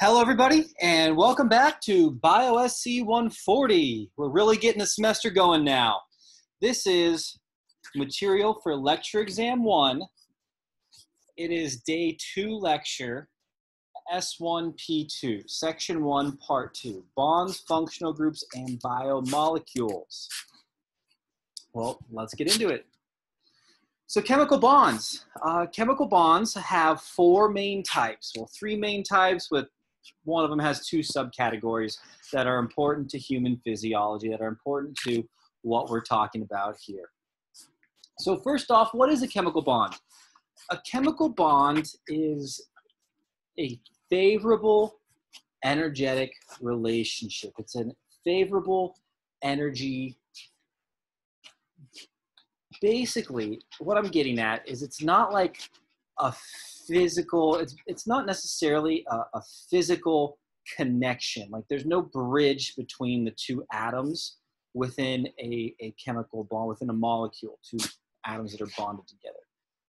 Hello, everybody, and welcome back to BioSC 140. We're really getting the semester going now. This is material for lecture exam one. It is day two lecture, S1P2, section one, part two bonds, functional groups, and biomolecules. Well, let's get into it. So chemical bonds. Uh, chemical bonds have four main types. Well, three main types with one of them has two subcategories that are important to human physiology, that are important to what we're talking about here. So first off, what is a chemical bond? A chemical bond is a favorable energetic relationship. It's a favorable energy. Basically, what I'm getting at is it's not like a physical it's it's not necessarily a, a, physical connection. Like there's no bridge between the two atoms within a, a chemical bond within a molecule two atoms that are bonded together.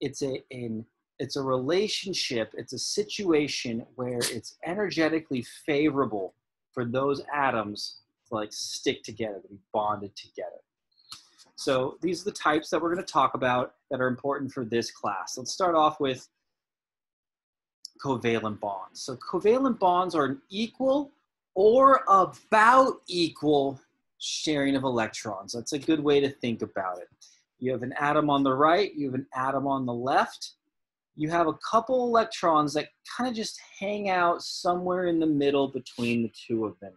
It's a an it's a relationship it's a situation where it's energetically favorable for those atoms to like stick together to be bonded together. So these are the types that we're going to talk about that are important for this class. Let's start off with covalent bonds. So covalent bonds are an equal or about equal sharing of electrons. That's a good way to think about it. You have an atom on the right, you have an atom on the left. You have a couple electrons that kind of just hang out somewhere in the middle between the two of them.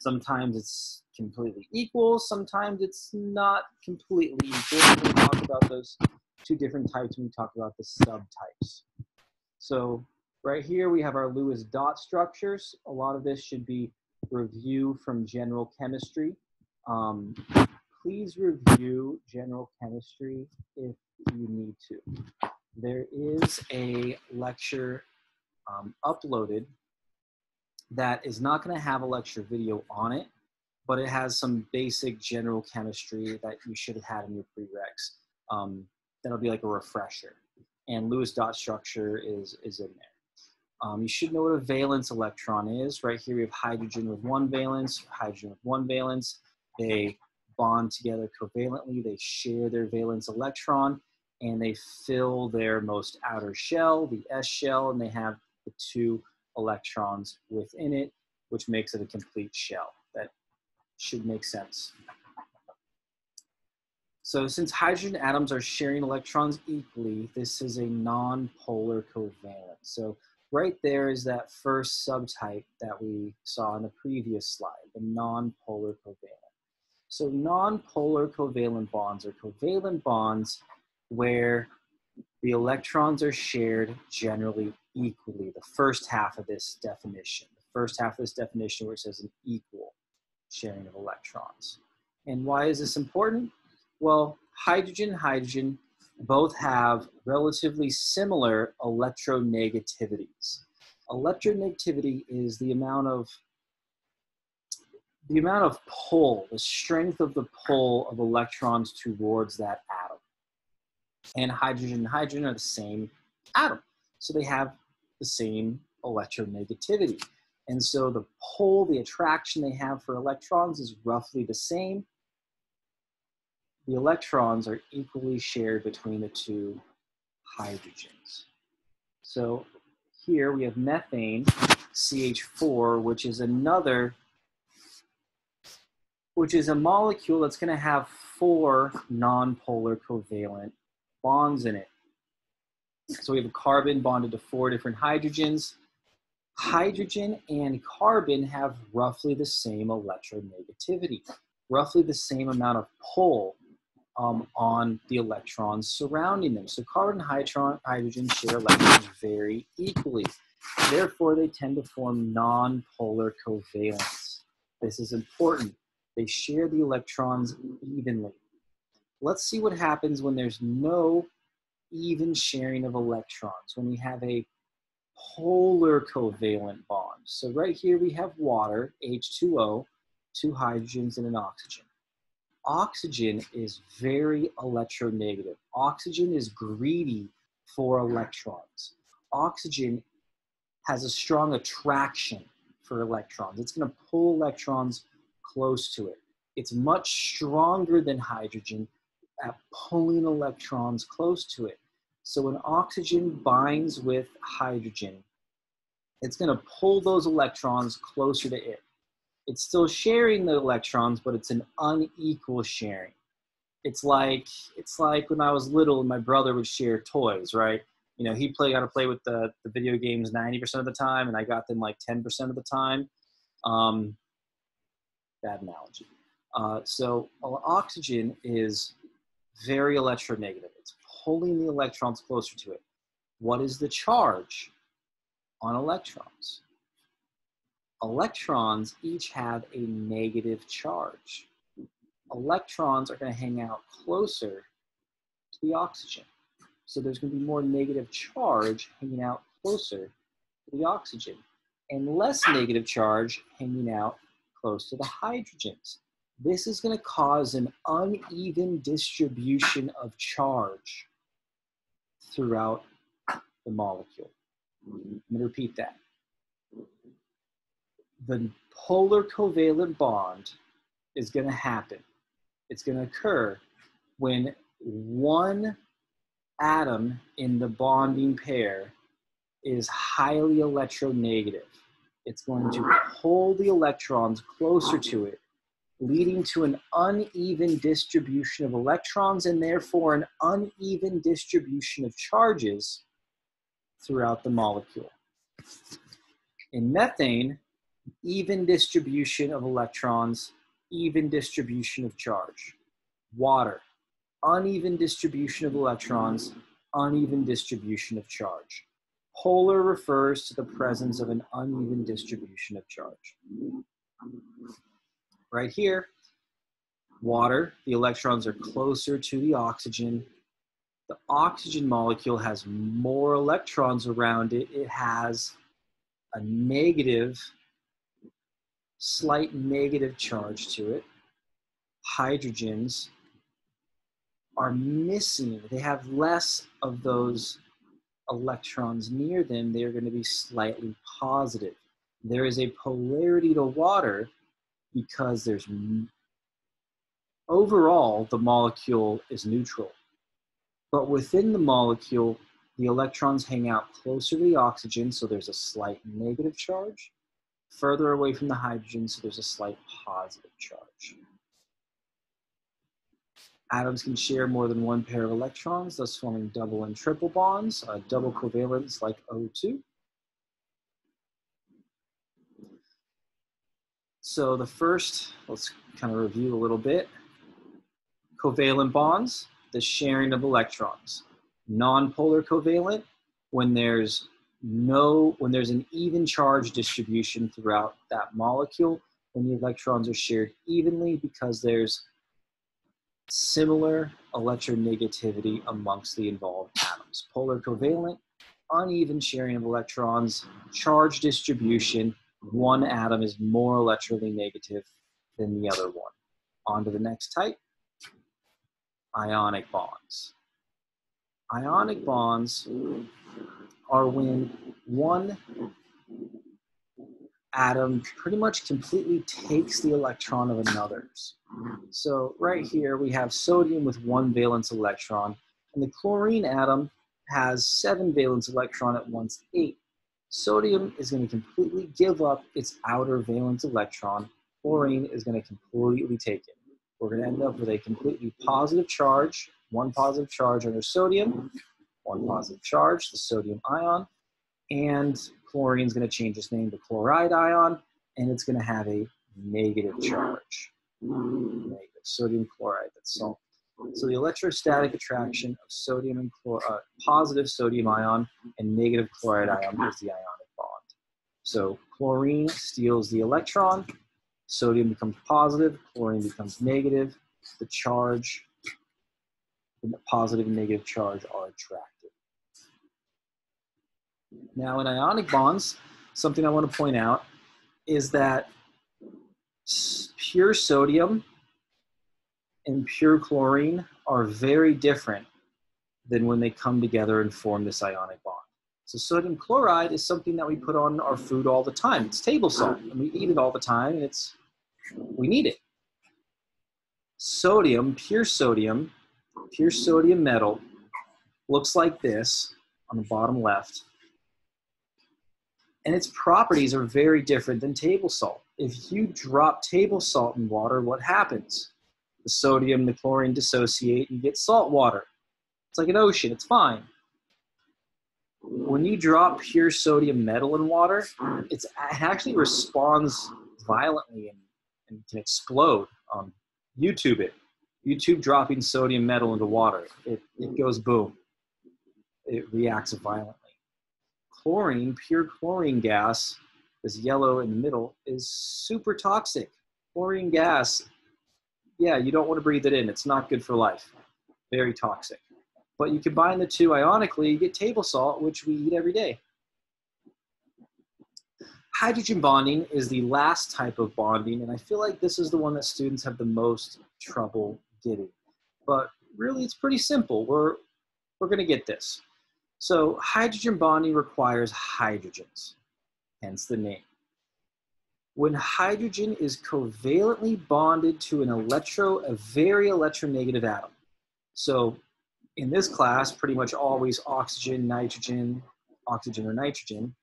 Sometimes it's completely equal, sometimes it's not completely equal. We talk about those two different types when we talk about the subtypes. So Right here, we have our Lewis dot structures. A lot of this should be review from general chemistry. Um, please review general chemistry if you need to. There is a lecture um, uploaded that is not going to have a lecture video on it, but it has some basic general chemistry that you should have had in your prereqs. Um, that'll be like a refresher. And Lewis dot structure is, is in there. Um, you should know what a valence electron is. Right here we have hydrogen with one valence, hydrogen with one valence. They bond together covalently. They share their valence electron and they fill their most outer shell, the S shell, and they have the two electrons within it, which makes it a complete shell. That should make sense. So since hydrogen atoms are sharing electrons equally, this is a non-polar covalent. So right there is that first subtype that we saw in the previous slide, the non-polar covalent. So non-polar covalent bonds are covalent bonds where the electrons are shared generally equally, the first half of this definition. The first half of this definition where it says an equal sharing of electrons. And why is this important? Well, hydrogen, hydrogen both have relatively similar electronegativities. Electronegativity is the amount of the amount of pull, the strength of the pull of electrons towards that atom. And hydrogen and hydrogen are the same atom. So they have the same electronegativity. And so the pull, the attraction they have for electrons is roughly the same the electrons are equally shared between the two hydrogens. So here we have methane, CH4, which is another, which is a molecule that's going to have four nonpolar covalent bonds in it. So we have a carbon bonded to four different hydrogens. Hydrogen and carbon have roughly the same electronegativity, roughly the same amount of pull um, on the electrons surrounding them. So carbon and hydrogen share electrons very equally. Therefore, they tend to form nonpolar covalents. This is important. They share the electrons evenly. Let's see what happens when there's no even sharing of electrons, when we have a polar covalent bond. So right here we have water, H2O, two hydrogens and an oxygen oxygen is very electronegative. Oxygen is greedy for electrons. Oxygen has a strong attraction for electrons. It's going to pull electrons close to it. It's much stronger than hydrogen at pulling electrons close to it. So when oxygen binds with hydrogen, it's going to pull those electrons closer to it. It's still sharing the electrons, but it's an unequal sharing. It's like it's like when I was little and my brother would share toys, right? You know, he play got to play with the, the video games 90% of the time, and I got them like 10% of the time. Um, bad analogy. Uh, so oxygen is very electronegative. It's pulling the electrons closer to it. What is the charge on electrons? Electrons each have a negative charge. Electrons are going to hang out closer to the oxygen. So there's going to be more negative charge hanging out closer to the oxygen and less negative charge hanging out close to the hydrogens. This is going to cause an uneven distribution of charge throughout the molecule. I'm going to repeat that. The polar covalent bond is going to happen. It's going to occur when one atom in the bonding pair is highly electronegative. It's going to pull the electrons closer to it leading to an uneven distribution of electrons and therefore an uneven distribution of charges throughout the molecule. In methane, even distribution of electrons, even distribution of charge. Water, uneven distribution of electrons, uneven distribution of charge. Polar refers to the presence of an uneven distribution of charge right here, water, the electrons are closer to the oxygen. The oxygen molecule has more electrons around it. It has a negative, slight negative charge to it. Hydrogens are missing, they have less of those electrons near them. They're going to be slightly positive. There is a polarity to water because there's overall the molecule is neutral. But within the molecule, the electrons hang out closer to the oxygen, so there's a slight negative charge. Further away from the hydrogen, so there's a slight positive charge. Atoms can share more than one pair of electrons, thus forming double and triple bonds. Uh, double covalents like O2. So the first, let's kind of review a little bit. Covalent bonds, the sharing of electrons. Non-polar covalent, when there's no, when there's an even charge distribution throughout that molecule, when the electrons are shared evenly because there's similar electronegativity amongst the involved atoms. Polar covalent, uneven sharing of electrons, charge distribution, one atom is more electrically negative than the other one. On to the next type, ionic bonds. Ionic bonds are when one atom pretty much completely takes the electron of another's. So right here we have sodium with one valence electron, and the chlorine atom has seven valence electron at once eight Sodium is going to completely give up its outer valence electron. Chlorine is going to completely take it. We're going to end up with a completely positive charge, one positive charge under sodium, one positive charge, the sodium ion, and chlorine is going to change its name to chloride ion, and it's going to have a negative charge. Negative sodium chloride, that's salt. So the electrostatic attraction of sodium and chlor uh, positive sodium ion and negative chloride ion is the ionic bond. So chlorine steals the electron, sodium becomes positive, chlorine becomes negative. The charge, the positive and negative charge are attracted. Now in ionic bonds, something I want to point out is that pure sodium and pure chlorine are very different than when they come together and form this ionic bond. So sodium chloride is something that we put on our food all the time. It's table salt, and we eat it all the time, and it's we need it. Sodium, pure sodium, pure sodium metal, looks like this on the bottom left. And its properties are very different than table salt. If you drop table salt in water, what happens? The sodium, the chlorine dissociate, and get salt water. It's like an ocean, it's fine when you drop pure sodium metal in water, it's, it actually responds violently and, and can explode. Um, YouTube it. YouTube dropping sodium metal into water. It, it goes boom. It reacts violently. Chlorine, pure chlorine gas, this yellow in the middle, is super toxic. Chlorine gas, yeah, you don't want to breathe it in. It's not good for life. Very toxic. But you combine the two ionically, you get table salt, which we eat every day. Hydrogen bonding is the last type of bonding, and I feel like this is the one that students have the most trouble getting. But really, it's pretty simple. We're, we're going to get this. So hydrogen bonding requires hydrogens, hence the name. When hydrogen is covalently bonded to an electro, a very electronegative atom. So in this class pretty much always oxygen, nitrogen, oxygen or nitrogen,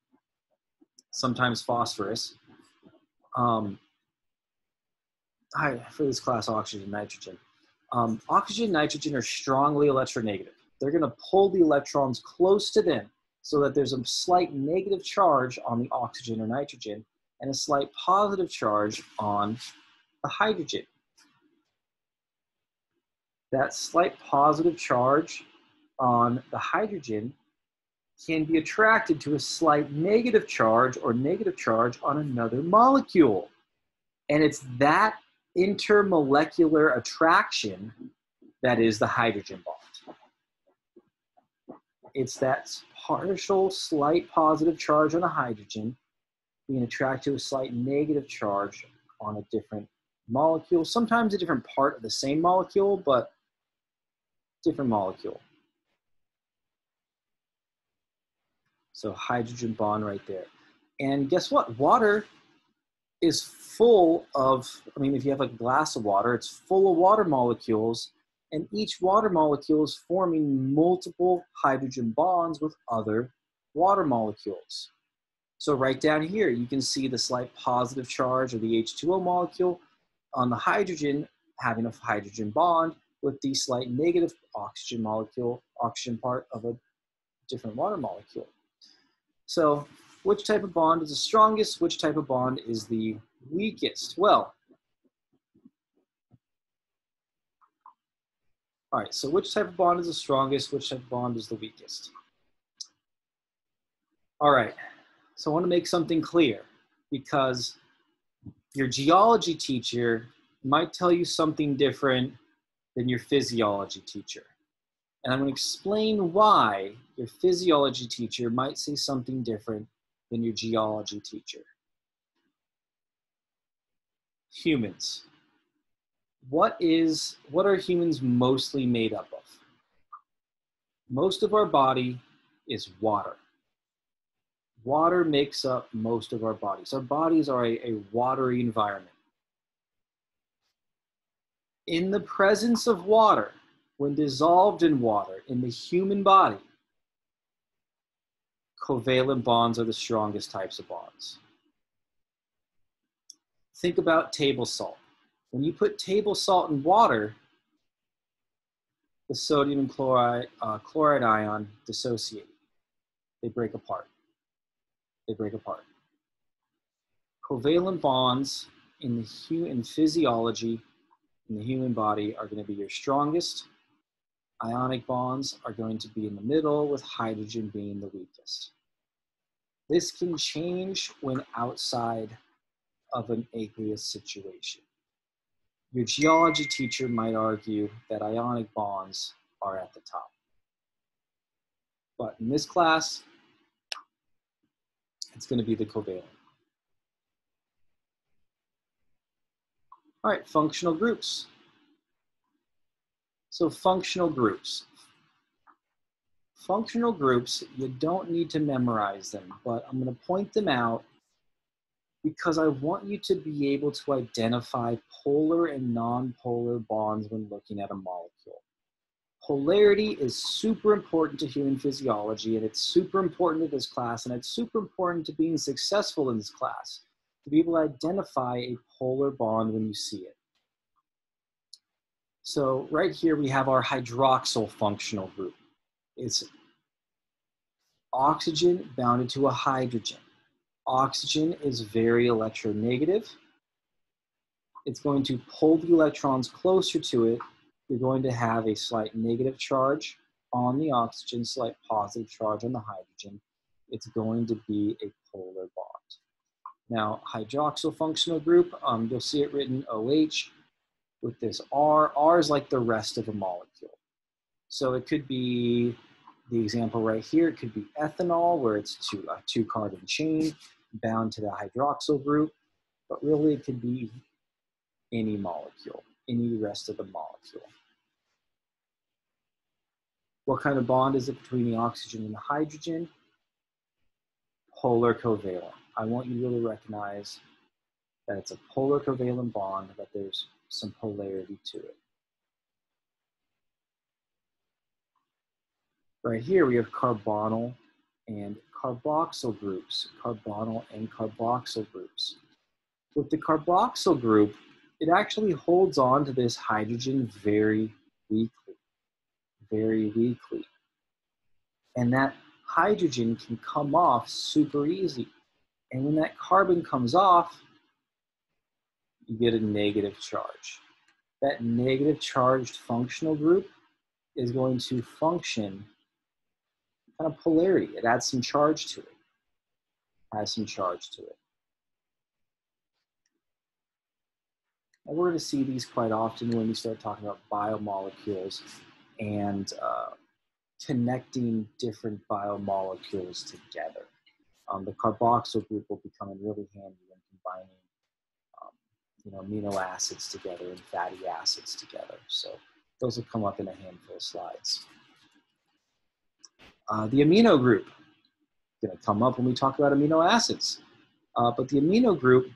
sometimes phosphorus. Um, hi, for this class, oxygen, nitrogen. Um, oxygen, and nitrogen are strongly electronegative. They're going to pull the electrons close to them so that there's a slight negative charge on the oxygen or nitrogen and a slight positive charge on the hydrogen that slight positive charge on the hydrogen can be attracted to a slight negative charge or negative charge on another molecule. And it's that intermolecular attraction that is the hydrogen bond. It's that partial slight positive charge on a hydrogen being attracted to a slight negative charge on a different molecule, sometimes a different part of the same molecule, but different molecule. So hydrogen bond right there. And guess what? Water is full of, I mean, if you have a glass of water, it's full of water molecules, and each water molecule is forming multiple hydrogen bonds with other water molecules. So right down here, you can see the slight positive charge of the H2O molecule on the hydrogen having a hydrogen bond with the slight negative oxygen molecule, oxygen part of a different water molecule. So which type of bond is the strongest? Which type of bond is the weakest? Well, all right, so which type of bond is the strongest? Which type of bond is the weakest? All right, so I want to make something clear because your geology teacher might tell you something different than your physiology teacher. And I'm going to explain why your physiology teacher might say something different than your geology teacher. Humans. What is what are humans mostly made up of? Most of our body is water. Water makes up most of our bodies. Our bodies are a, a watery environment in the presence of water, when dissolved in water in the human body, covalent bonds are the strongest types of bonds. Think about table salt. When you put table salt in water, the sodium and chloride, uh, chloride ion dissociate. They break apart. They break apart. Covalent bonds in, the, in physiology in the human body are going to be your strongest. Ionic bonds are going to be in the middle, with hydrogen being the weakest. This can change when outside of an aqueous situation. Your geology teacher might argue that ionic bonds are at the top. But in this class, it's going to be the covalent. All right, functional groups. So functional groups. Functional groups, you don't need to memorize them, but I'm going to point them out because I want you to be able to identify polar and non-polar bonds when looking at a molecule. Polarity is super important to human physiology and it's super important to this class and it's super important to being successful in this class to be able to identify a polar bond when you see it. So right here we have our hydroxyl functional group. It's oxygen bounded to a hydrogen. Oxygen is very electronegative. It's going to pull the electrons closer to it. You're going to have a slight negative charge on the oxygen, slight positive charge on the hydrogen. It's going to be a polar bond. Now, hydroxyl functional group, um, you'll see it written OH with this R. R is like the rest of a molecule. So it could be the example right here, could be ethanol, where it's two, a two carbon chain bound to the hydroxyl group, but really it could be any molecule, any rest of the molecule. What kind of bond is it between the oxygen and the hydrogen? Polar covalent. I want you to really recognize that it's a polar covalent bond, that there's some polarity to it. Right here, we have carbonyl and carboxyl groups, carbonyl and carboxyl groups. With the carboxyl group, it actually holds on to this hydrogen very weakly, very weakly. And that hydrogen can come off super easy. And when that carbon comes off, you get a negative charge. That negative charged functional group is going to function kind of polarity. It adds some charge to it. Has some charge to it. And we're going to see these quite often when we start talking about biomolecules and uh, connecting different biomolecules together. Um, the carboxyl group will become really handy when combining um, you know, amino acids together and fatty acids together. So those will come up in a handful of slides. Uh, the amino group, going to come up when we talk about amino acids. Uh, but the amino group,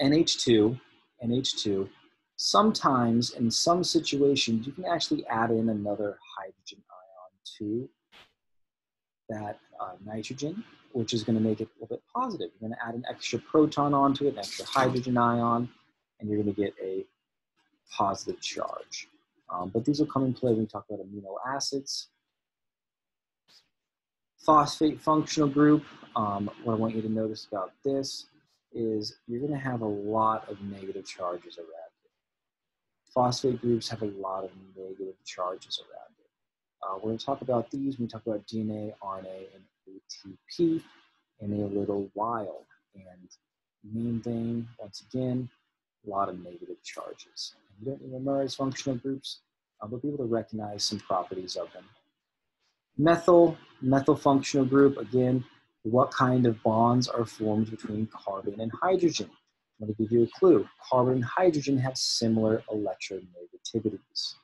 NH2, NH2, sometimes in some situations you can actually add in another hydrogen ion to that uh, nitrogen, which is going to make it a little bit positive. You're going to add an extra proton onto it, an extra hydrogen ion, and you're going to get a positive charge. Um, but these will come in play when we talk about amino acids phosphate functional group, um, what I want you to notice about this is you're going to have a lot of negative charges around it. Phosphate groups have a lot of negative charges around it. Uh, we're going to talk about these when we talk about DNA, RNA, and ATP in a little while. And main thing, once again, a lot of negative charges. And you don't need to memorize functional groups, uh, but be able to recognize some properties of them. Methyl, methyl functional group, again, what kind of bonds are formed between carbon and hydrogen? Going to give you a clue. Carbon and hydrogen have similar electronegativities.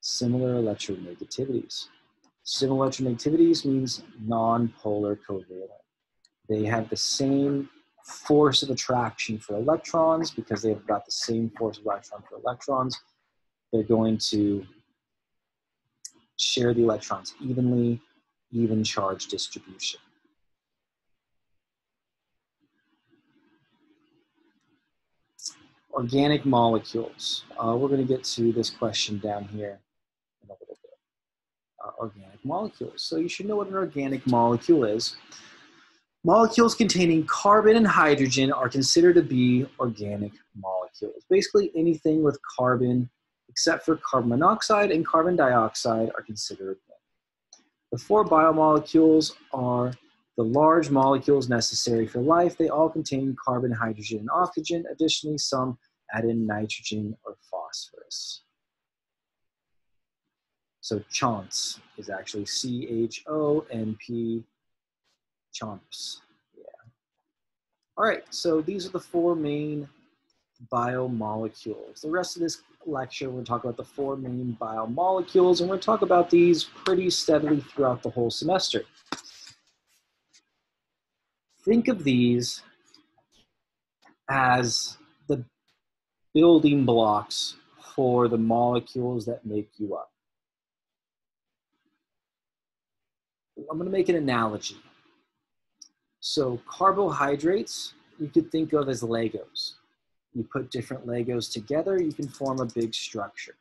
Similar electronegativities. Similar electronegativities means non-polar covalent. They have the same force of attraction for electrons because they've got the same force of attraction for electrons. They're going to share the electrons evenly, even charge distribution. Organic molecules. Uh, we're going to get to this question down here in a little bit. Uh, organic molecules. So you should know what an organic molecule is. Molecules containing carbon and hydrogen are considered to be organic molecules. Basically anything with carbon except for carbon monoxide and carbon dioxide are considered The four biomolecules are the large molecules necessary for life. They all contain carbon, hydrogen, and oxygen. Additionally, some add in nitrogen or phosphorus. So chomps is actually C-H-O-N-P, chomps. Yeah. All right, so these are the four main biomolecules. The rest of this lecture, we're going to talk about the four main biomolecules, and we're going to talk about these pretty steadily throughout the whole semester. Think of these as the building blocks for the molecules that make you up. I'm going to make an analogy. So carbohydrates, you could think of as Legos. You put different Legos together, you can form a big structure.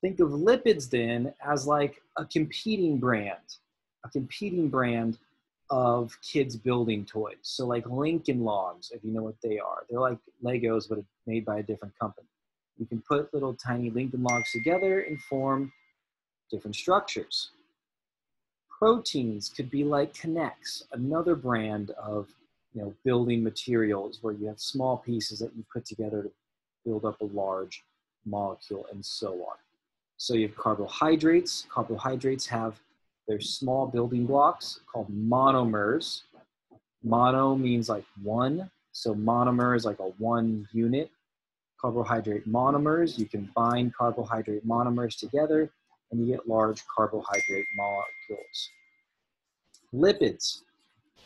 Think of lipids then as like a competing brand, a competing brand of kids building toys. So like Lincoln Logs, if you know what they are. They're like Legos, but made by a different company. You can put little tiny Lincoln Logs together and form different structures. Proteins could be like K'NEX, another brand of you know, building materials where you have small pieces that you put together to build up a large molecule and so on. So you have carbohydrates. Carbohydrates have their small building blocks called monomers. Mono means like one. So monomer is like a one unit. Carbohydrate monomers, you can bind carbohydrate monomers together and you get large carbohydrate molecules. Lipids,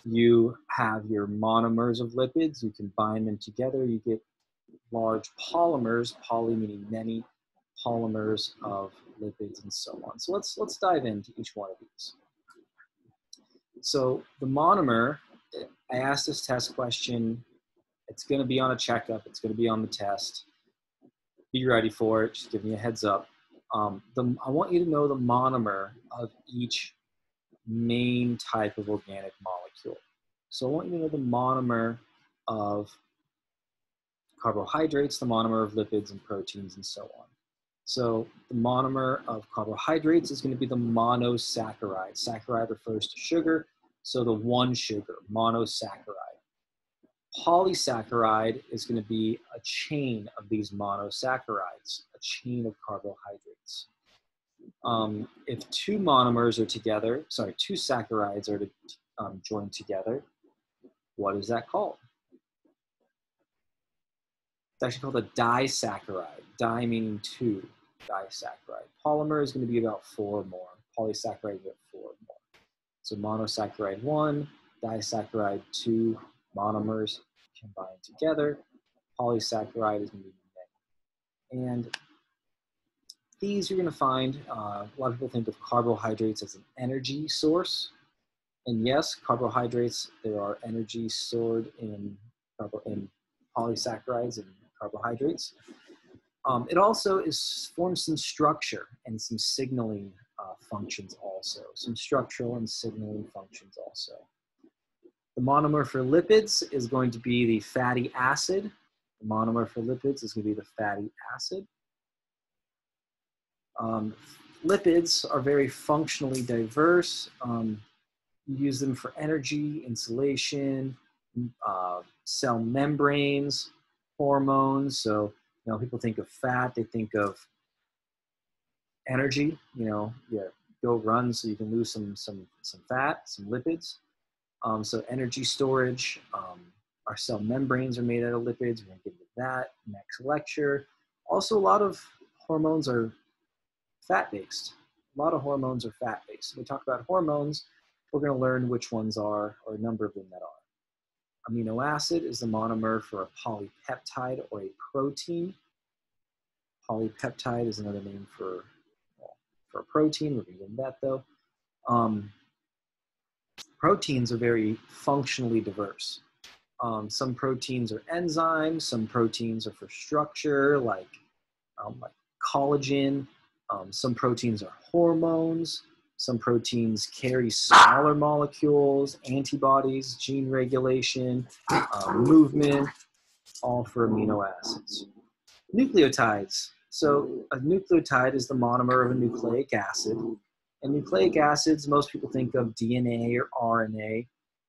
you have your monomers of lipids, you can bind them together, you get large polymers, poly meaning many, polymers of lipids and so on. So let's, let's dive into each one of these. So the monomer, I asked this test question, it's gonna be on a checkup, it's gonna be on the test. Be ready for it, just giving you a heads up. Um, the, I want you to know the monomer of each main type of organic molecule. So I want you to know the monomer of carbohydrates, the monomer of lipids and proteins and so on. So the monomer of carbohydrates is going to be the monosaccharide. Saccharide refers to sugar, so the one sugar, monosaccharide. Polysaccharide is going to be a chain of these monosaccharides, a chain of carbohydrates. Um, if two monomers are together, sorry, two saccharides are to, um, joined together, what is that called? It's actually called a disaccharide. Di meaning two, disaccharide. Polymer is going to be about four more. Polysaccharide about four more. So monosaccharide one, disaccharide two, monomers combined together. Polysaccharide is going to be many. And these you're going to find, uh, a lot of people think of carbohydrates as an energy source. And yes, carbohydrates, there are energy stored in, in polysaccharides and carbohydrates. Um, it also is forms some structure and some signaling uh, functions also, some structural and signaling functions also. The monomer for lipids is going to be the fatty acid. The monomer for lipids is going to be the fatty acid. Um, lipids are very functionally diverse. Um, you use them for energy, insulation, uh, cell membranes, hormones. So, you know, people think of fat, they think of energy, you know, yeah, go run so you can lose some, some, some fat, some lipids. Um, so energy storage, um, our cell membranes are made out of lipids. We're gonna get into that next lecture. Also, a lot of hormones are fat-based. A lot of hormones are fat-based. When we talk about hormones, we're gonna learn which ones are, or a number of them that are. Amino acid is the monomer for a polypeptide or a protein. Polypeptide is another name for, well, for a protein. We're gonna get into that though. Um, proteins are very functionally diverse. Um, some proteins are enzymes, some proteins are for structure, like, um, like collagen. Um, some proteins are hormones. Some proteins carry smaller molecules, antibodies, gene regulation, um, movement, all for amino acids. Nucleotides. So a nucleotide is the monomer of a nucleic acid. And nucleic acids, most people think of DNA or RNA,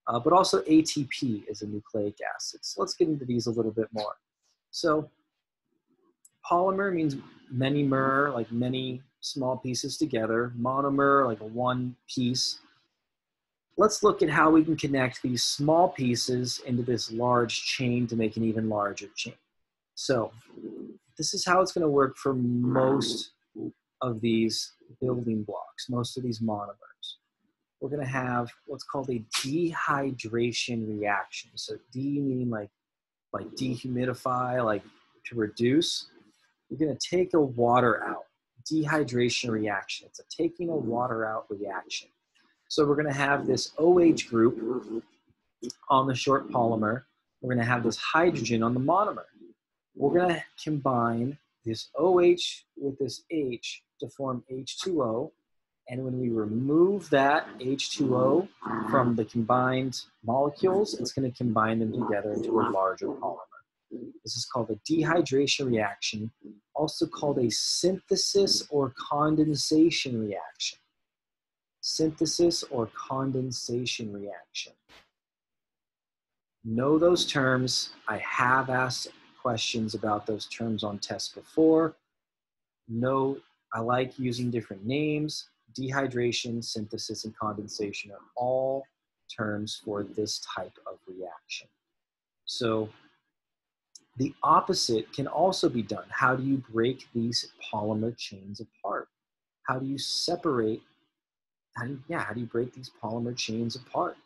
uh, but also ATP is a nucleic acid. So let's get into these a little bit more. So polymer means many mer, like many small pieces together. Monomer, like a one piece. let's look at how we can connect these small pieces into this large chain to make an even larger chain. So this is how it's going to work for most of these building blocks, most of these monomers. We're going to have what's called a dehydration reaction. So D meaning like like dehumidify, like to reduce. You're going to take a water out. Dehydration reaction. It's a taking a mm-hmm. water out reaction. So we're going to have this OH group on the short polymer. We're going to have this hydrogen on the monomer. We're going to combine this OH with this H to form H2O. And when we remove that H2O from the combined molecules, it's going to combine them together into a larger polymer. This is called a dehydration reaction, also called a synthesis or condensation reaction synthesis or condensation reaction. Know those terms. I have asked questions about those terms on tests before. Know I like using different names. Dehydration, synthesis, and condensation are all terms for this type of reaction. So the opposite can also be done. How do you break these polymer chains apart? How do you separate how do you, yeah, how do you break these polymer chains apart?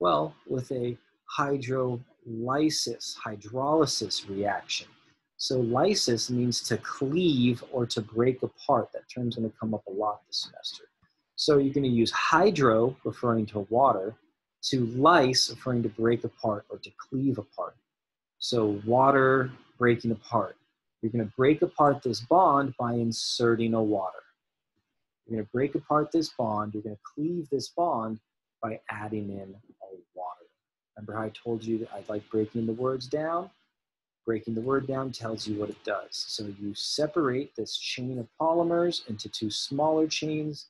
Well, with a hydrolysis, hydrolysis reaction. So lysis means to cleave or to break apart. That term's gonna come up a lot this semester. So you're gonna use hydro, referring to water, to lyse, referring to break apart or to cleave apart. So water breaking apart. You're gonna break apart this bond by inserting a water. You're going to break apart this bond. You're going to cleave this bond by adding in a water. Remember how I told you that I like breaking the words down? Breaking the word down tells you what it does. So you separate this chain of polymers into two smaller chains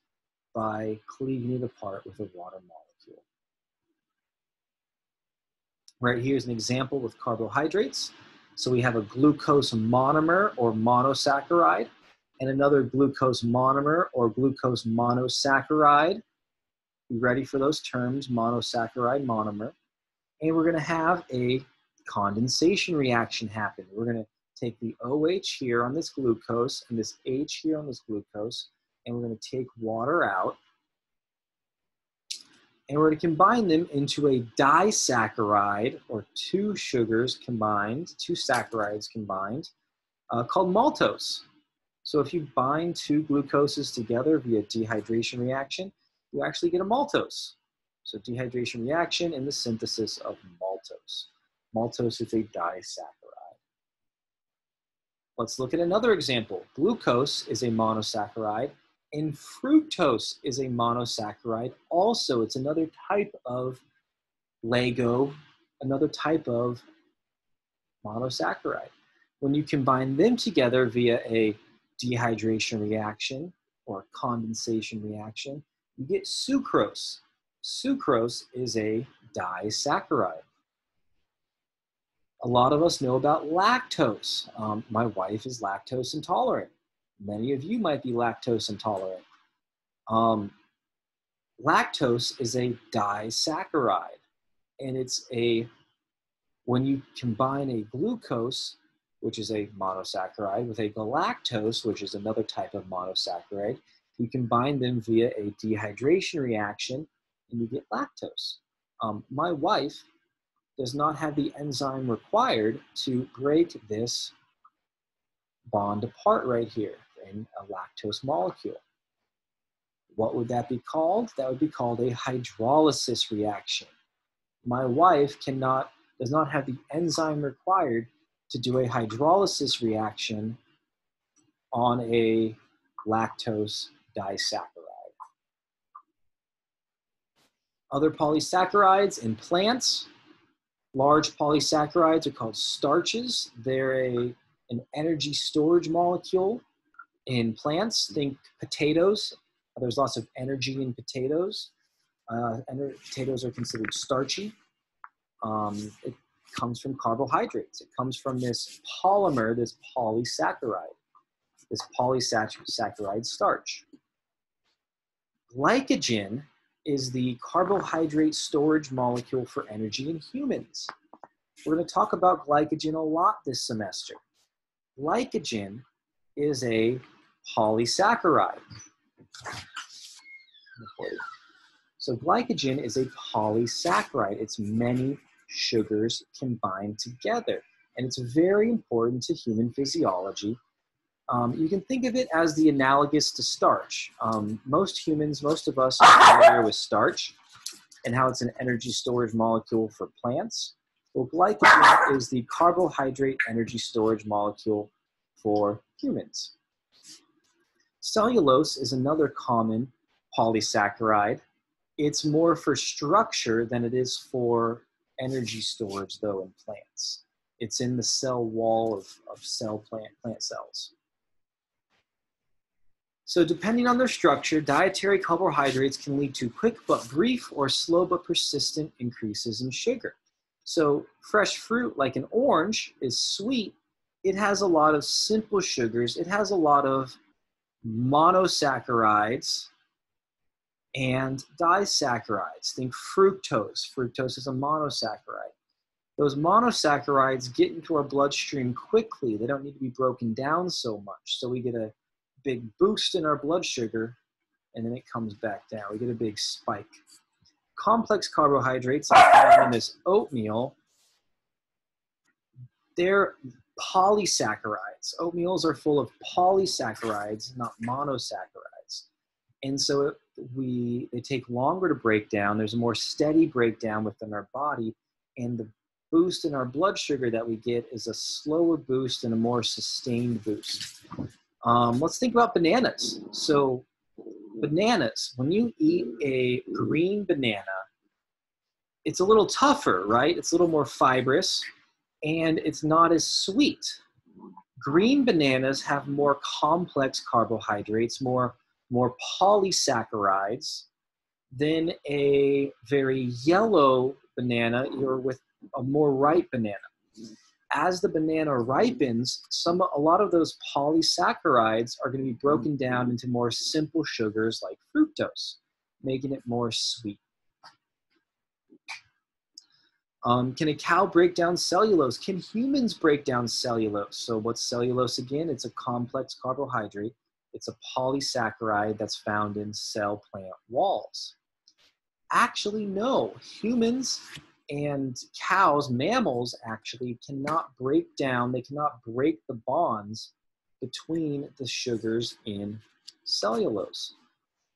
by cleaving it apart with a water molecule. Right here's an example with carbohydrates. So we have a glucose monomer or monosaccharide and another glucose monomer or glucose monosaccharide. Be ready for those terms, monosaccharide, monomer. And we're going to have a condensation reaction happen. We're going to take the OH here on this glucose and this H here on this glucose, and we're going to take water out. And we're going to combine them into a disaccharide, or two sugars combined, two saccharides combined, uh, called maltose. So if you bind two glucoses together via dehydration reaction, you actually get a maltose. So dehydration reaction and the synthesis of maltose. Maltose is a disaccharide. Let's look at another example. Glucose is a monosaccharide and fructose is a monosaccharide. Also, it's another type of Lego, another type of monosaccharide. When you combine them together via a dehydration reaction or condensation reaction, you get sucrose. Sucrose is a disaccharide. A lot of us know about lactose. Um, my wife is lactose intolerant. Many of you might be lactose intolerant. Um, lactose is a disaccharide, and it's a when you combine a glucose which is a monosaccharide, with a galactose, which is another type of monosaccharide. You combine them via a dehydration reaction and you get lactose. Um, my wife does not have the enzyme required to break this bond apart right here in a lactose molecule. What would that be called? That would be called a hydrolysis reaction. My wife cannot, does not have the enzyme required to do a hydrolysis reaction on a lactose disaccharide. Other polysaccharides in plants, large polysaccharides are called starches. They're a, an energy storage molecule in plants. Think potatoes. There's lots of energy in potatoes. Uh, and potatoes are considered starchy. Um, it comes from carbohydrates. It comes from this polymer, this polysaccharide, this polysaccharide starch. Glycogen is the carbohydrate storage molecule for energy in humans. We're going to talk about glycogen a lot this semester. Glycogen is a polysaccharide. So glycogen is a polysaccharide. It's many sugars combined together. And it's very important to human physiology. Um, you can think of it as the analogous to starch. Um, most humans, most of us are familiar with starch and how it's an energy storage molecule for plants. Well, glycogen is the carbohydrate energy storage molecule for humans. Cellulose is another common polysaccharide. It's more for structure than it is for energy storage, though, in plants. It's in the cell wall of, of cell plant, plant cells. So depending on their structure, dietary carbohydrates can lead to quick but brief or slow but persistent increases in sugar. So fresh fruit like an orange is sweet. It has a lot of simple sugars. It has a lot of monosaccharides and disaccharides. Think fructose. Fructose is a monosaccharide. Those monosaccharides get into our bloodstream quickly. They don't need to be broken down so much. So we get a big boost in our blood sugar and then it comes back down. We get a big spike. Complex carbohydrates like this oatmeal, they're polysaccharides. Oatmeals are full of polysaccharides, not monosaccharides. And so we they take longer to break down. There's a more steady breakdown within our body, and the boost in our blood sugar that we get is a slower boost and a more sustained boost. Um, let's think about bananas. So, bananas, when you eat a green banana, it's a little tougher, right? It's a little more fibrous and it's not as sweet. Green bananas have more complex carbohydrates, more, more polysaccharides than a very yellow banana or with a more ripe banana as the banana ripens, some a lot of those polysaccharides are going to be broken down into more simple sugars like fructose, making it more sweet. Um, can a cow break down cellulose? Can humans break down cellulose? So what's cellulose again? It's a complex carbohydrate. It's a polysaccharide that's found in cell plant walls. Actually, no. Humans and cows, mammals actually cannot break down, they cannot break the bonds between the sugars in cellulose.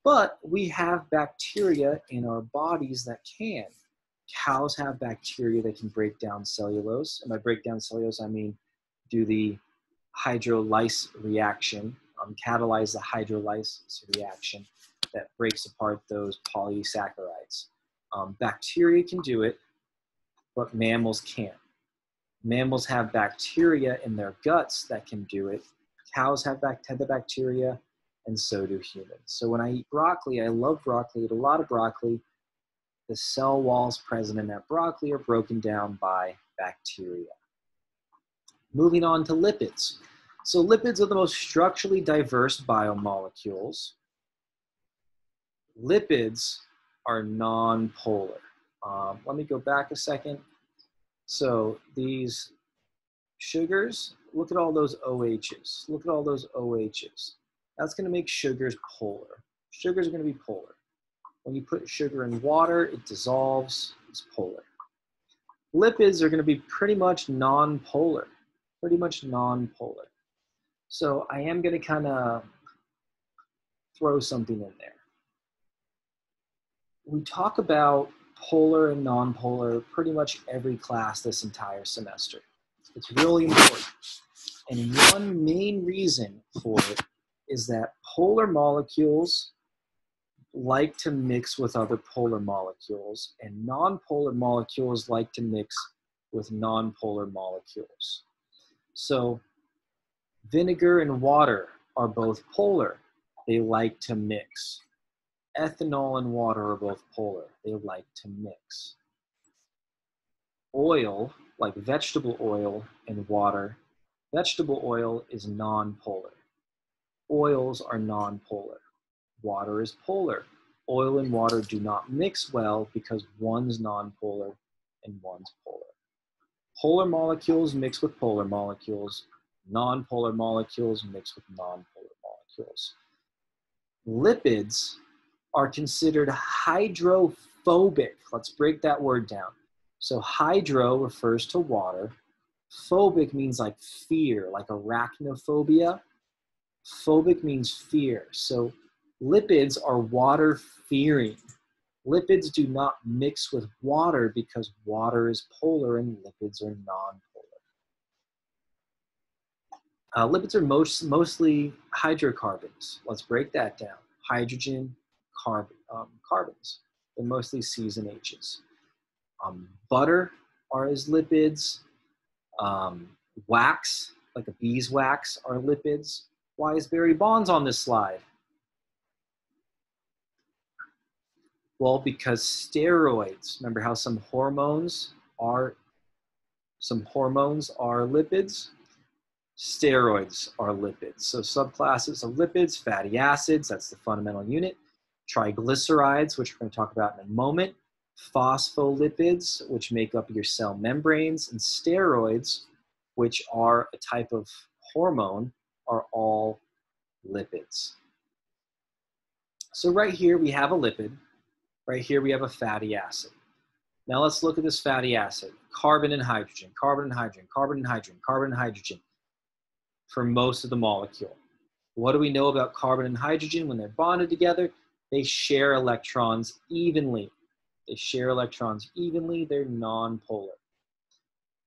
But we have bacteria in our bodies that can. Cows have bacteria that can break down cellulose. And by break down cellulose, I mean do the hydrolyse reaction, um, catalyze the hydrolysis reaction that breaks apart those polysaccharides. Um, bacteria can do it, but mammals can't. Mammals have bacteria in their guts that can do it. Cows have, have the bacteria, and so do humans. So when I eat broccoli, I love broccoli, eat a lot of broccoli. The cell walls present in that broccoli are broken down by bacteria. Moving on to lipids. So lipids are the most structurally diverse biomolecules. Lipids are non-polar. Um, let me go back a second. So these sugars, look at all those OHs. Look at all those OHs. That's going to make sugars polar. Sugars are going to be polar. When you put sugar in water, it dissolves, it's polar. Lipids are going to be pretty much non-polar, pretty much non-polar. So I am going to kind of throw something in there. We talk about polar and nonpolar pretty much every class this entire semester. It's really important. And one main reason for it is that polar molecules like to mix with other polar molecules, and nonpolar molecules like to mix with nonpolar molecules. So, vinegar and water are both polar, they like to mix ethanol and water are both polar. They like to mix. Oil, like vegetable oil and water, vegetable oil is non-polar. Oils are non-polar. Water is polar. oil and water do not mix well because one's nonpolar and one's polar. Polar molecules mix with polar molecules. Nonpolar molecules mix with nonpolar molecules. Lipids are considered hydrophobic. Let's break that word down. So hydro refers to water. Phobic means like fear, like arachnophobia. Phobic means fear. So lipids are water fearing. Lipids do not mix with water because water is polar and lipids are non-polar. Uh, lipids are most, mostly hydrocarbons. Let's break that down. Hydrogen, carbon, um, carbons. They're mostly C's and H's. Um, butter are as lipids. Um, wax, like a beeswax, are lipids. Why is Barry Bonds on this slide? Well, because steroids, remember how some hormones are some hormones are lipids? Steroids are lipids. So subclasses of lipids, fatty acids, that's the fundamental unit. Triglycerides, which we're going to talk about in a moment. Phospholipids, which make up your cell membranes. And steroids, which are a type of hormone, are all lipids. So right here we have a lipid. Right here we have a fatty acid. Now let's look at this fatty acid. Carbon and hydrogen, carbon and hydrogen, carbon and hydrogen, carbon and hydrogen for most of the molecule. What do we know about carbon and hydrogen when they're bonded together? They share electrons evenly. They share electrons evenly, they're non-polar.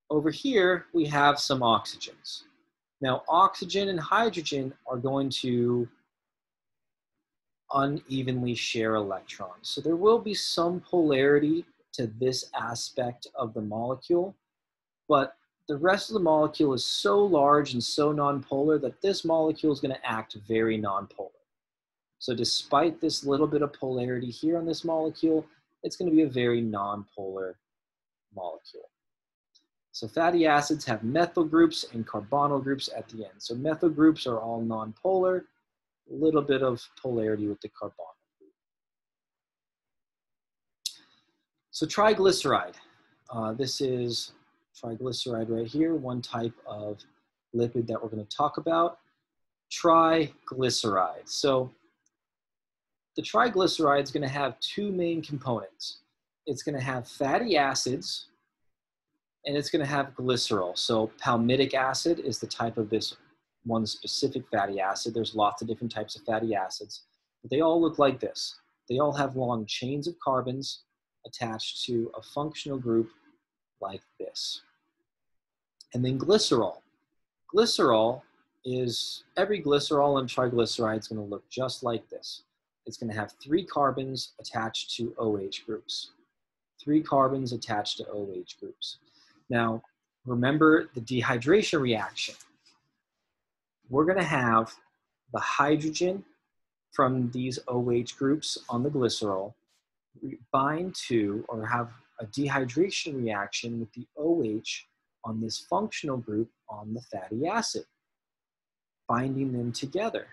Over here, we have some oxygens. Now, oxygen and hydrogen are going to unevenly share electrons. So there will be some polarity to this aspect of the molecule, but the rest of the molecule is so large and so nonpolar that this molecule is going to act very nonpolar. So despite this little bit of polarity here on this molecule, it's going to be a very nonpolar molecule. So fatty acids have methyl groups and carbonyl groups at the end. So methyl groups are all nonpolar, little bit of polarity with the carbonyl group. So triglyceride. Uh, this is triglyceride right here, one type of lipid that we're going to talk about. Triglyceride. So the triglyceride is going to have two main components. It's going to have fatty acids, and it's going to have glycerol. So palmitic acid is the type of this one specific fatty acid. There's lots of different types of fatty acids, but they all look like this. They all have long chains of carbons attached to a functional group like this. And then glycerol. Glycerol is, every glycerol and triglyceride is going to look just like this. It's going to have three carbons attached to OH groups. Three carbons attached to OH groups. Now, remember the dehydration reaction we're going to have the hydrogen from these OH groups on the glycerol bind to or have a dehydration reaction with the OH on this functional group on the fatty acid, binding them together.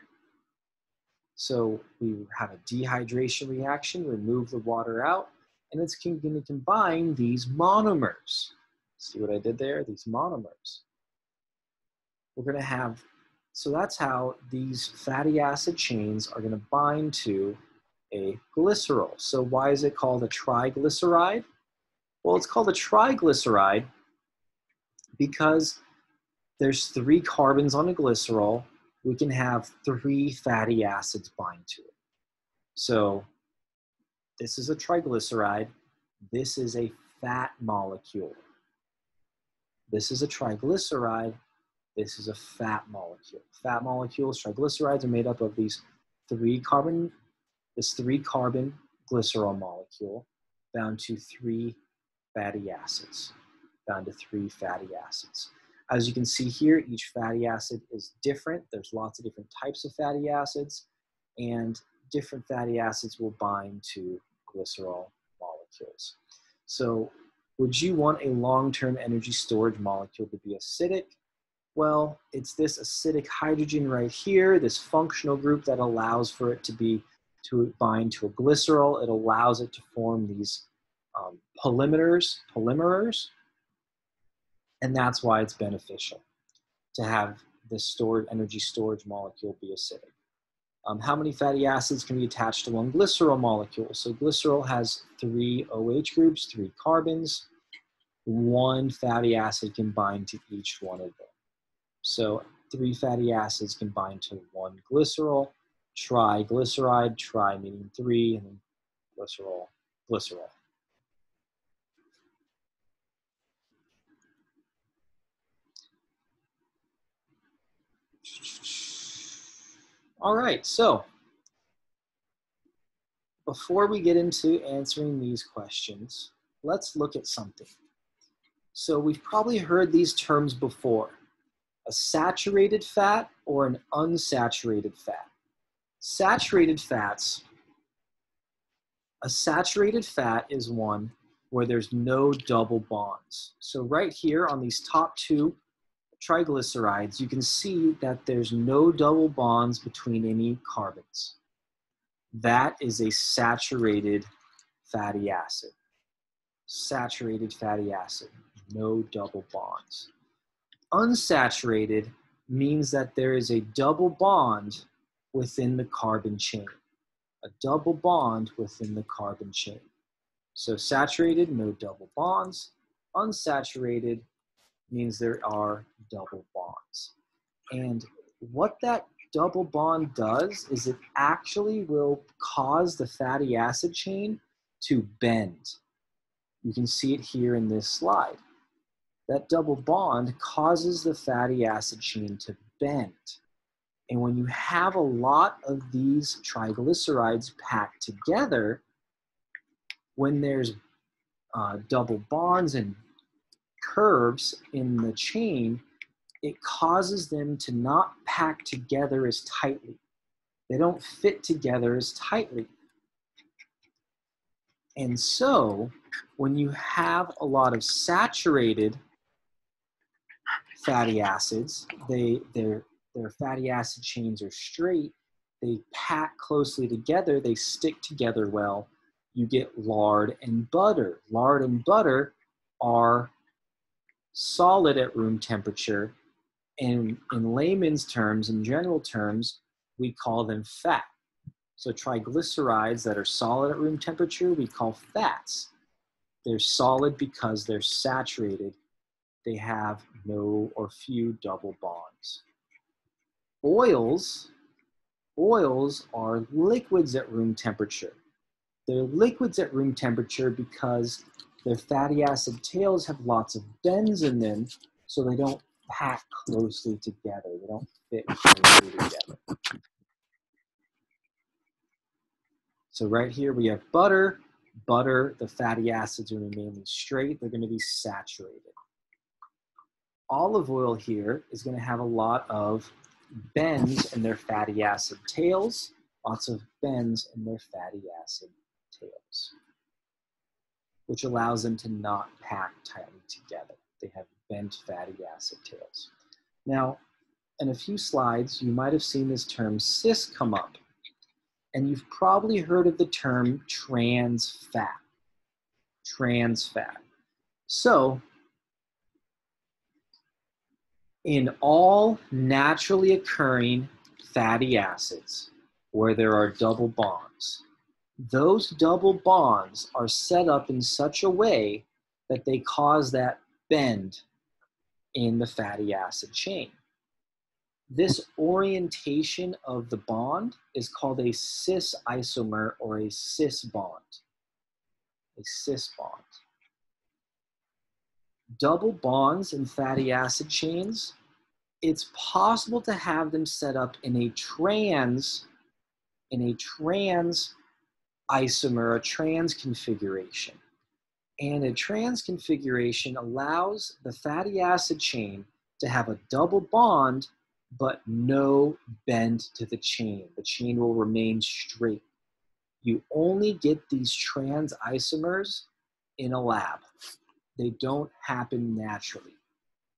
So we have a dehydration reaction, remove the water out, and it's going to combine these monomers. See what I did there? These monomers. We're going to have so that's how these fatty acid chains are going to bind to a glycerol. So why is it called a triglyceride? Well, it's called a triglyceride because there's three carbons on a glycerol. We can have three fatty acids bind to it. So this is a triglyceride. This is a fat molecule. This is a triglyceride. This is a fat molecule. Fat molecules, triglycerides, are made up of these three carbon, this three carbon glycerol molecule bound to three fatty acids, bound to three fatty acids. As you can see here, each fatty acid is different. There's lots of different types of fatty acids, and different fatty acids will bind to glycerol molecules. So would you want a long-term energy storage molecule to be acidic well, it's this acidic hydrogen right here, this functional group that allows for it to be to bind to a glycerol. It allows it to form these um, polymeters, polymerers, and that's why it's beneficial to have this stored energy storage molecule be acidic. Um, how many fatty acids can be attached to one glycerol molecule? So glycerol has three OH groups, three carbons. One fatty acid can bind to each one of them. So three fatty acids can bind to one glycerol, triglyceride, tri meaning three, and then glycerol, glycerol. All right, so before we get into answering these questions, let's look at something. So we've probably heard these terms before, a saturated fat or an unsaturated fat. Saturated fats, a saturated fat is one where there's no double bonds. So right here on these top two triglycerides, you can see that there's no double bonds between any carbons. That is a saturated fatty acid. Saturated fatty acid, no double bonds. Unsaturated means that there is a double bond within the carbon chain. A double bond within the carbon chain. So saturated, no double bonds. Unsaturated, means there are double bonds. And what that double bond does is it actually will cause the fatty acid chain to bend. You can see it here in this slide. That double bond causes the fatty acid chain to bend. And when you have a lot of these triglycerides packed together, when there's uh, double bonds and curves in the chain, it causes them to not pack together as tightly. They don't fit together as tightly. And so, when you have a lot of saturated fatty acids, they, their, their fatty acid chains are straight, they pack closely together, they stick together well. You get lard and butter. Lard and butter are solid at room temperature. And in layman's terms, in general terms, we call them fat. So triglycerides that are solid at room temperature, we call fats. They're solid because they're saturated. They have no or few double bonds. Oils, oils are liquids at room temperature. They're liquids at room temperature because their fatty acid tails have lots of bends in them, so they don't pack closely together. They don't fit closely together. So right here we have butter. Butter, the fatty acids are mainly straight. They're going to be saturated. Olive oil here is going to have a lot of bends in their fatty acid tails, lots of bends in their fatty acid tails which allows them to not pack tightly together. They have bent fatty acid tails. Now, in a few slides, you might have seen this term cis come up. And you've probably heard of the term trans fat. Trans fat. So, in all naturally occurring fatty acids where there are double bonds, those double bonds are set up in such a way that they cause that bend in the fatty acid chain. This orientation of the bond is called a cis isomer or a cis bond. A cis bond. Double bonds in fatty acid chains, it's possible to have them set up in a trans in a trans isomer, a trans configuration. And a trans configuration allows the fatty acid chain to have a double bond, but no bend to the chain. The chain will remain straight. You only get these trans isomers in a lab. They don't happen naturally.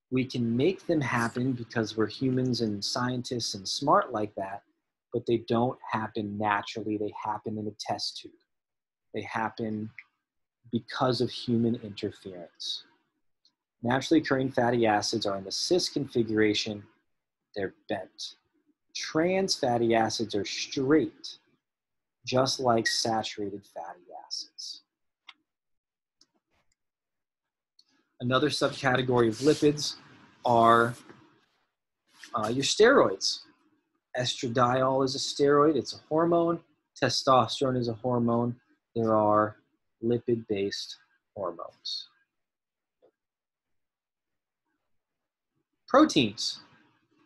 We can make them happen because we're humans and scientists and smart like that, but they don't happen naturally. They happen in a test tube. They happen because of human interference. Naturally occurring fatty acids are in the cis configuration, they're bent. Trans fatty acids are straight, just like saturated fatty acids. Another subcategory of lipids are uh, your steroids. Estradiol is a steroid, it's a hormone. Testosterone is a hormone. There are lipid based hormones. Proteins.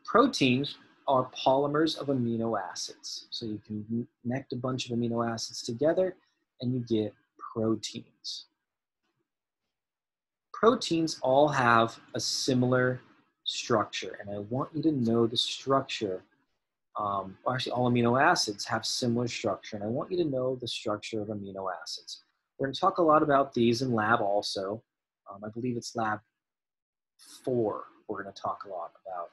Proteins are polymers of amino acids. So you can connect a bunch of amino acids together and you get proteins. Proteins all have a similar structure, and I want you to know the structure. Um, actually, all amino acids have similar structure, and I want you to know the structure of amino acids. We're going to talk a lot about these in lab also. Um, I believe it's lab four. We're going to talk a lot about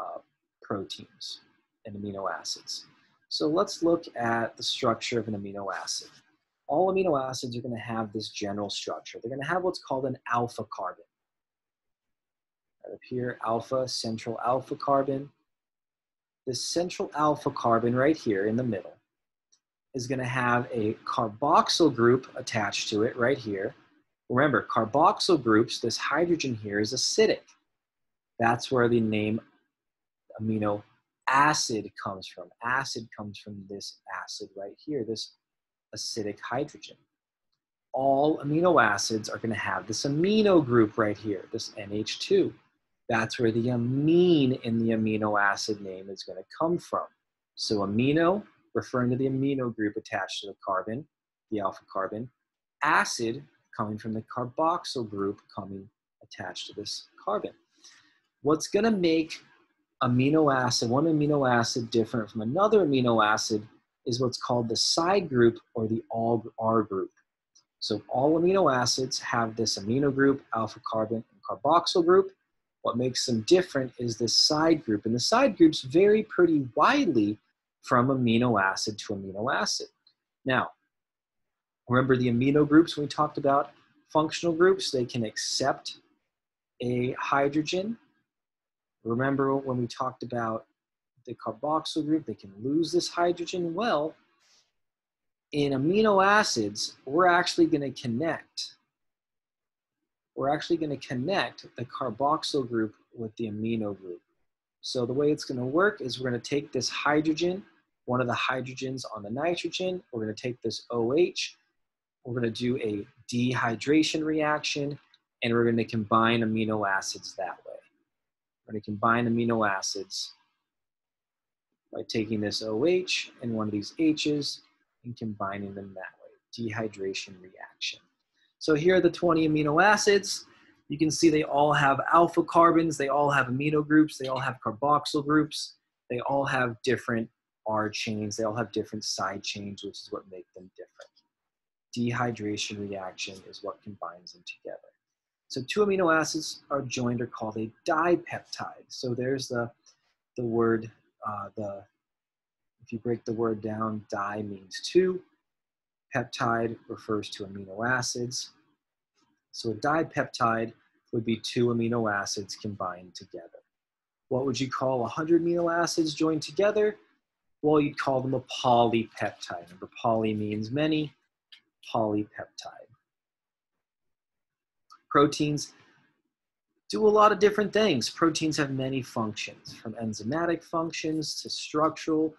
uh, proteins and amino acids. So let's look at the structure of an amino acid. All amino acids are going to have this general structure. They're going to have what's called an alpha carbon. Right up here, alpha, central alpha carbon. This central alpha carbon right here in the middle is going to have a carboxyl group attached to it right here. Remember, carboxyl groups, this hydrogen here is acidic. That's where the name amino acid comes from. Acid comes from this acid right here, this acidic hydrogen. All amino acids are going to have this amino group right here, this NH2. That's where the amine in the amino acid name is going to come from. So amino, referring to the amino group attached to the carbon, the alpha carbon. Acid, coming from the carboxyl group coming attached to this carbon. What's going to make amino acid, one amino acid different from another amino acid is what's called the side group or the R group. So all amino acids have this amino group, alpha carbon and carboxyl group. What makes them different is this side group. And the side groups vary pretty widely from amino acid to amino acid. Now, remember the amino groups we talked about? Functional groups, they can accept a hydrogen Remember when we talked about the carboxyl group, they can lose this hydrogen. Well, in amino acids, we're actually going to connect. We're actually going to connect the carboxyl group with the amino group. So the way it's going to work is we're going to take this hydrogen, one of the hydrogens on the nitrogen, we're going to take this OH, we're going to do a dehydration reaction, and we're going to combine amino acids that way We're going to combine amino acids by taking this OH and one of these H's and combining them that way, dehydration reaction. So here are the 20 amino acids. You can see they all have alpha carbons, they all have amino groups, they all have carboxyl groups, they all have different R chains, they all have different side chains, which is what make them different. Dehydration reaction is what combines them together. So two amino acids are joined are called a dipeptide. So there's the, the word, uh, the, if you break the word down, di means two. Peptide refers to amino acids. So a dipeptide would be two amino acids combined together. What would you call 100 amino acids joined together? Well, you'd call them a polypeptide. Remember, poly means many, polypeptide proteins do a lot of different things. Proteins have many functions, from enzymatic functions to structural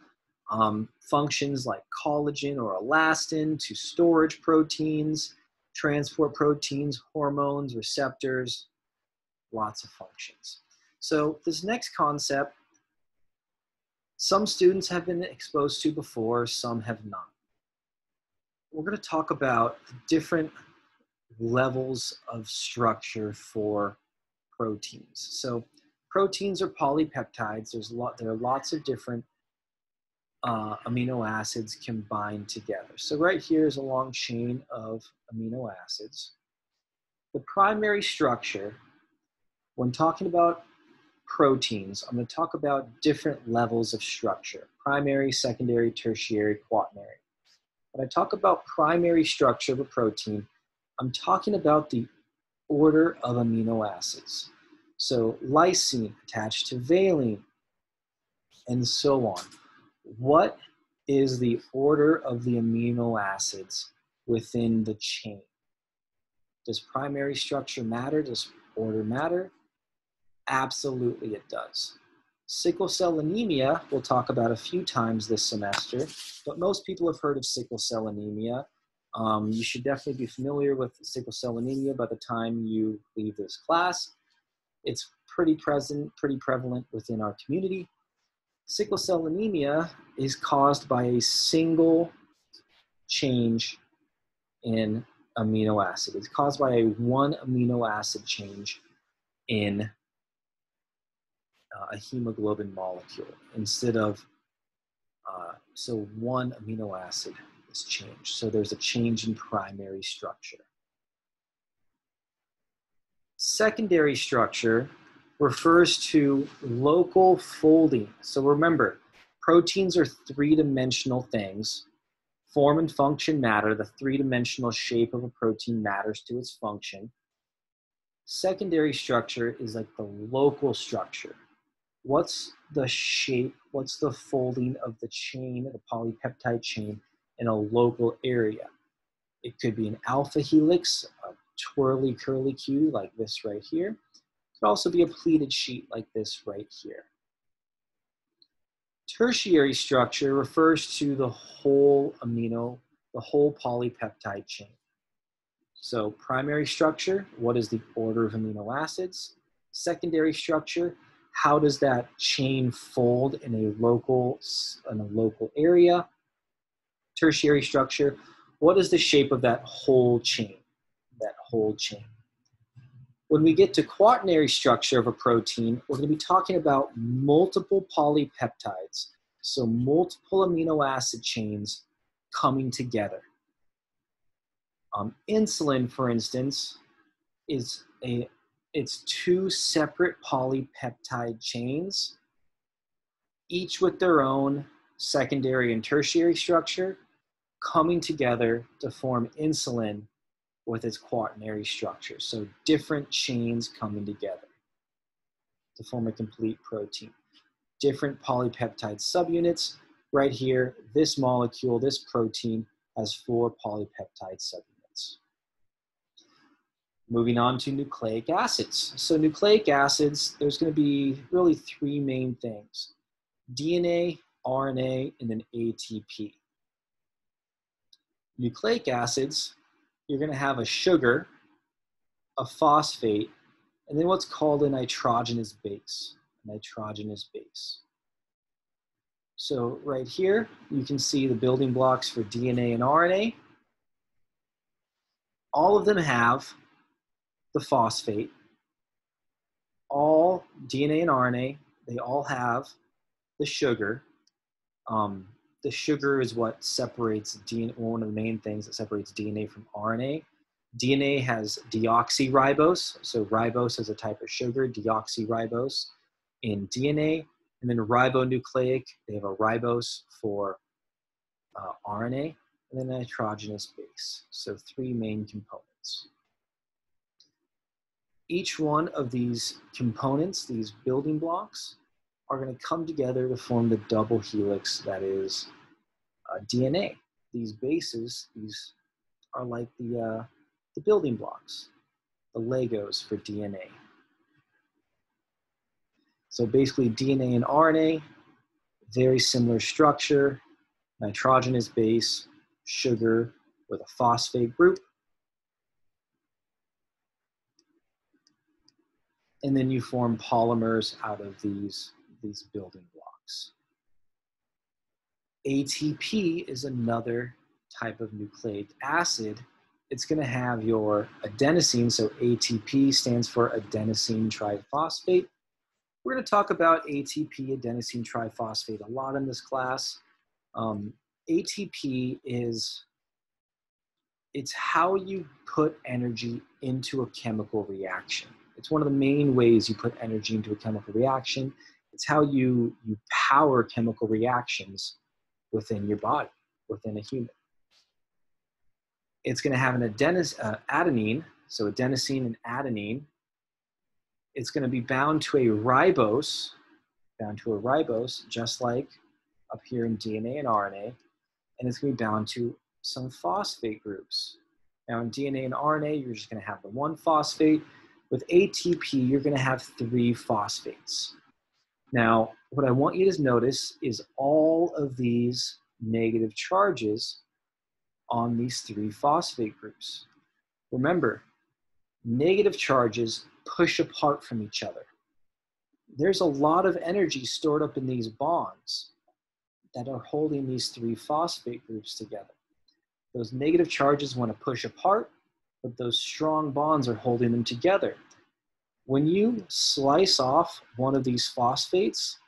um, functions like collagen or elastin to storage proteins, transport proteins, hormones, receptors, lots of functions. So this next concept, some students have been exposed to before, some have not. We're going to talk about different levels of structure for proteins. So proteins are polypeptides. There's a lot, there are lots of different uh, amino acids combined together. So right here is a long chain of amino acids. The primary structure, when talking about proteins, I'm going to talk about different levels of structure primary, secondary, tertiary, quaternary. When I talk about primary structure of a protein, I'm talking about the order of amino acids. So lysine attached to valine, and so on. What is the order of the amino acids within the chain? Does primary structure matter? Does order matter? Absolutely, it does. Sickle cell anemia, we'll talk about a few times this semester, but most people have heard of sickle cell anemia. Um, you should definitely be familiar with sickle cell anemia by the time you leave this class. It's pretty present, pretty prevalent within our community. Sickle cell anemia is caused by a single change in amino acid. It's caused by a one amino acid change in uh, a hemoglobin molecule instead of, uh, so one amino acid is changed. So there's a change in primary structure. Secondary structure refers to local folding. So remember, proteins are three-dimensional things. Form and function matter. The three-dimensional shape of a protein matters to its function. Secondary structure is like the local structure what's the shape, what's the folding of the chain, the polypeptide chain in a local area. It could be an alpha helix, a twirly curly Q like this right here. It could also be a pleated sheet like this right here. Tertiary structure refers to the whole amino, the whole polypeptide chain. So primary structure, what is the order of amino acids? Secondary structure, how does that chain fold in a local in a local area tertiary structure what is the shape of that whole chain? That whole chain. When we get to quaternary structure of a protein we're going to be talking about multiple polypeptides so multiple amino acid chains coming together. Um, insulin for instance is a it's two separate polypeptide chains, each with their own secondary and tertiary structure, coming together to form insulin with its quaternary structure. So different chains coming together to form a complete protein. Different polypeptide subunits. Right here, this molecule, this protein, has four polypeptide subunits. Moving on to nucleic acids. So nucleic acids, there's going to be really three main things. DNA, RNA, and then ATP. Nucleic acids, you're going to have a sugar, a phosphate, and then what's called a nitrogenous base. A nitrogenous base. So right here, you can see the building blocks for DNA and RNA. All of them have the phosphate. All DNA and RNA, they all have the sugar. Um, the sugar is what separates DNA, one of the main things that separates DNA from RNA. DNA has deoxyribose, so ribose is a type of sugar, deoxyribose in DNA, and then ribonucleic, they have a ribose for uh, RNA, and then nitrogenous base. So three main components each one of these components, these building blocks, are going to come together to form the double helix that is uh, DNA. These bases, these are like the, uh, the building blocks, the Legos for DNA. So basically DNA and RNA, very similar structure, nitrogenous base, sugar with a phosphate group. and then you form polymers out of these, these building blocks. ATP is another type of nucleic acid. It's going to have your adenosine, so ATP stands for adenosine triphosphate. We're going to talk about ATP, adenosine triphosphate, a lot in this class. Um, ATP is it's how you put energy into a chemical reaction. It's one of the main ways you put energy into a chemical reaction. It's how you, you power chemical reactions within your body, within a human. It's going to have an adenis, uh, adenine, so adenosine and adenine. It's going to be bound to a ribose, bound to a ribose, just like up here in DNA and RNA, and it's going to be bound to some phosphate groups. Now in DNA and RNA, you're just going to have the one phosphate. With ATP, you're going to have three phosphates. Now, what I want you to notice is all of these negative charges on these three phosphate groups. Remember, negative charges push apart from each other. There's a lot of energy stored up in these bonds that are holding these three phosphate groups together. Those negative charges want to push apart, but those strong bonds are holding them together. When you slice off one of these phosphates,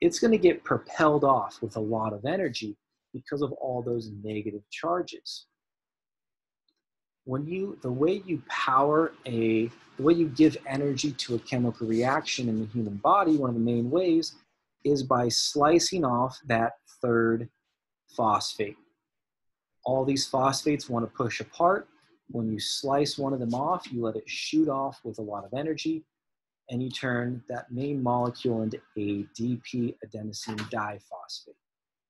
it's going to get propelled off with a lot of energy because of all those negative charges. When you, the way you power a, the way you give energy to a chemical reaction in the human body, one of the main ways is by slicing off that third phosphate. All these phosphates want to push apart. When you slice one of them off, you let it shoot off with a lot of energy, and you turn that main molecule into ADP, adenosine diphosphate.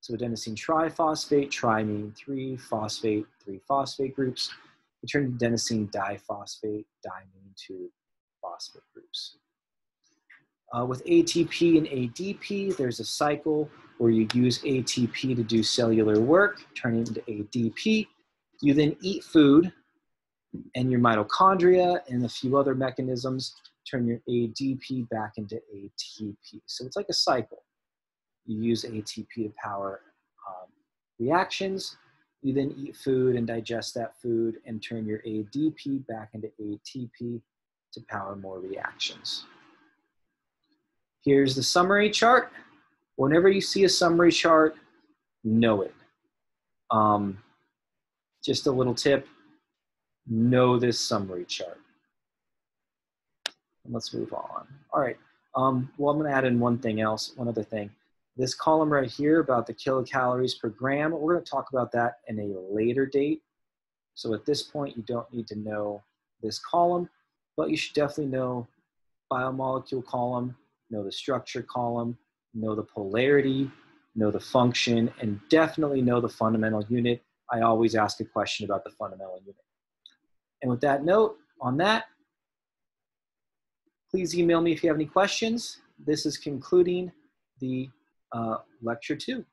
So adenosine triphosphate, tri meaning three, phosphate, three phosphate groups. You turn adenosine diphosphate, di meaning two phosphate groups. Uh, with ATP and ADP, there's a cycle where you use ATP to do cellular work, turn it into ADP. You then eat food, and your mitochondria and a few other mechanisms turn your ADP back into ATP. So it's like a cycle. You use ATP to power um, reactions. You then eat food and digest that food and turn your ADP back into ATP to power more reactions. Here's the summary chart. Whenever you see a summary chart, know it. Um, just a little tip, know this summary chart. And let's move on. All right, um, well, I'm gonna add in one thing else, one other thing. This column right here about the kilocalories per gram, we're gonna talk about that in a later date. So at this point, you don't need to know this column, but you should definitely know biomolecule column, know the structure column, know the polarity, know the function, and definitely know the fundamental unit. I always ask a question about the fundamental unit. And with that note, on that, please email me if you have any questions. This is concluding the uh, lecture two.